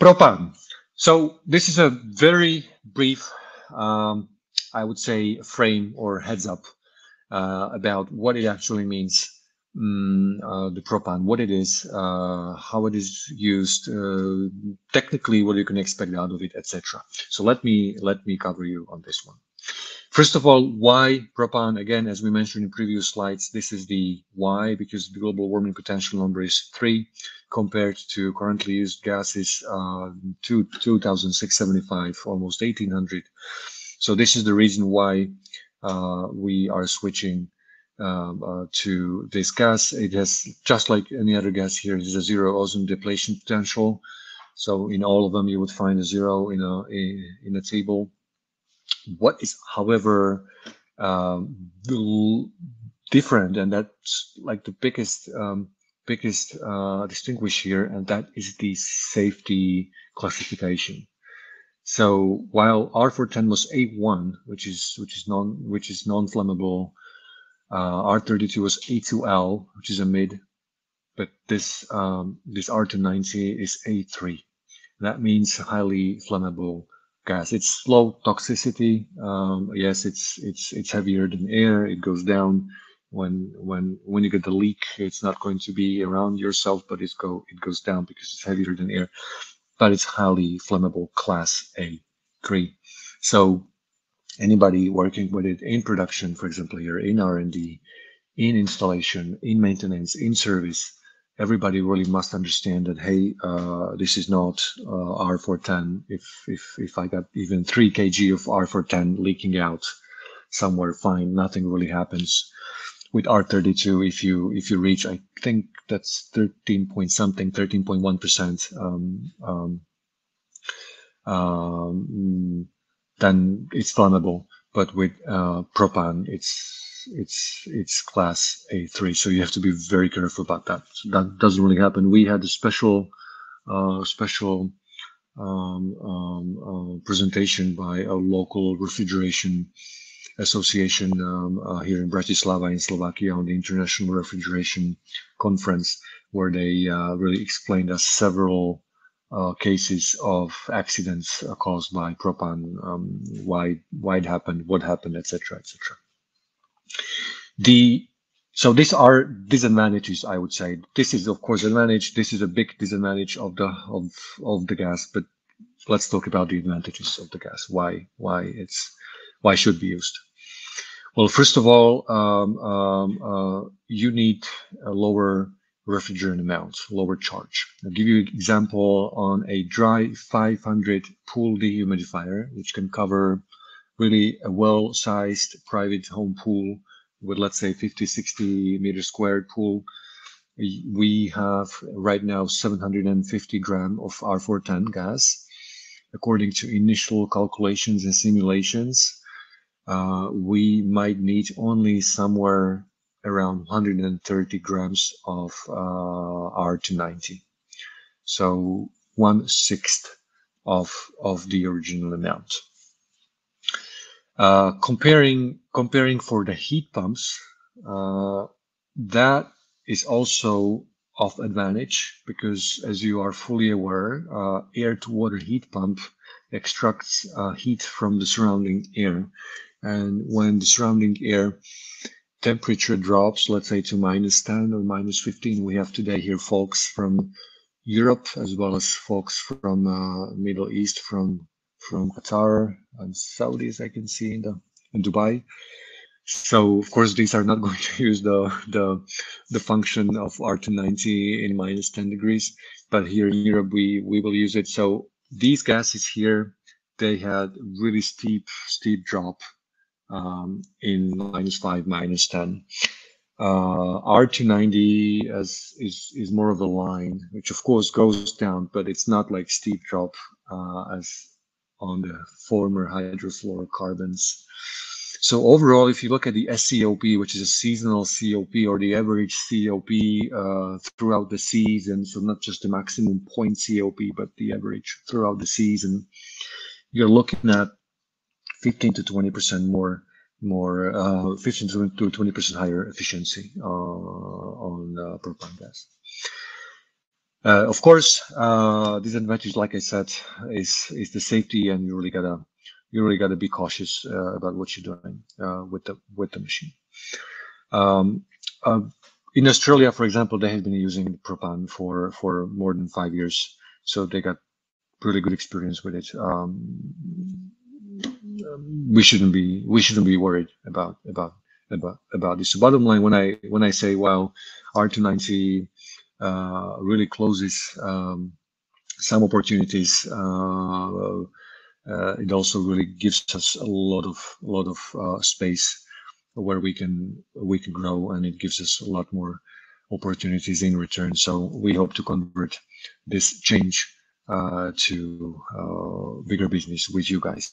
Propan. So this is a very brief, um, I would say, frame or heads up uh, about what it actually means, um, uh, the propan, what it is, uh, how it is used, uh, technically what you can expect out of it, etc. So let me let me cover you on this one. First of all, why propan? Again, as we mentioned in previous slides, this is the why because the global warming potential number is three compared to currently used gases, uh, to 2,675, almost 1,800. So this is the reason why uh, we are switching um, uh, to this gas. It has, just like any other gas here, it is a zero ozone depletion potential. So in all of them, you would find a zero in a, in a table. What is, however, um, different, and that's like the biggest um, biggest uh, distinguish here, and that is the safety classification. So while R410 was A1, which is which is non which is non-flammable, uh, R32 was A2L, which is a mid, but this um, this R290 is A3. That means highly flammable gas. It's low toxicity. Um, yes, it's it's it's heavier than air. It goes down when when when you get the leak. It's not going to be around yourself, but it's go it goes down because it's heavier than air. But it's highly flammable, class A3. So anybody working with it in production, for example, here in R&D, in installation, in maintenance, in service, everybody really must understand that hey uh, this is not uh, r410 if if if i got even 3 kg of r410 leaking out somewhere fine nothing really happens with r32 if you if you reach i think that's 13 point something 13.1 percent um, um, um, then it's flammable but with uh, propan it's it's it's class A3, so you have to be very careful about that. So that doesn't really happen. We had a special uh, special um, um, uh, presentation by a local refrigeration association um, uh, here in Bratislava in Slovakia on the International Refrigeration Conference, where they uh, really explained us several uh, cases of accidents caused by propane, um, why why it happened, what happened, etc., etc. The so these are disadvantages, I would say. This is of course advantage. This is a big disadvantage of the of of the gas, but let's talk about the advantages of the gas. Why why it's why should be used. Well, first of all, um, um, uh, you need a lower refrigerant amount, lower charge. I'll give you an example on a dry 500 pool dehumidifier, which can cover really a well-sized private home pool with let's say 50 60 meters squared pool we have right now 750 gram of r410 gas according to initial calculations and simulations uh, we might need only somewhere around 130 grams of uh, r290 so one sixth of of the original amount uh, comparing comparing for the heat pumps, uh, that is also of advantage because as you are fully aware, uh, air to water heat pump extracts heat from the surrounding air. And when the surrounding air temperature drops, let's say to minus 10 or minus 15, we have today here folks from Europe as well as folks from uh, Middle East, from from Qatar and Saudis I can see in the in Dubai. So of course these are not going to use the the the function of R290 in minus 10 degrees, but here in Europe we we will use it. So these gases here they had really steep steep drop um, in minus five minus 10. Uh, R290 as is is more of a line, which of course goes down, but it's not like steep drop uh, as on the former hydrofluorocarbons. So overall, if you look at the SCOP, which is a seasonal COP or the average COP uh, throughout the season, so not just the maximum point COP, but the average throughout the season, you're looking at 15 to 20% more, more uh, 15 to 20% higher efficiency uh, on uh, propane gas. Uh, of course, uh, disadvantage, like I said, is is the safety, and you really gotta you really gotta be cautious uh, about what you're doing uh, with the with the machine. Um, uh, in Australia, for example, they have been using propane for for more than five years, so they got really good experience with it. Um, we shouldn't be we shouldn't be worried about about about about this. So bottom line, when I when I say, well, R290 uh, really closes um, some opportunities. Uh, uh, it also really gives us a lot of a lot of uh, space where we can we can grow, and it gives us a lot more opportunities in return. So we hope to convert this change uh, to bigger business with you guys.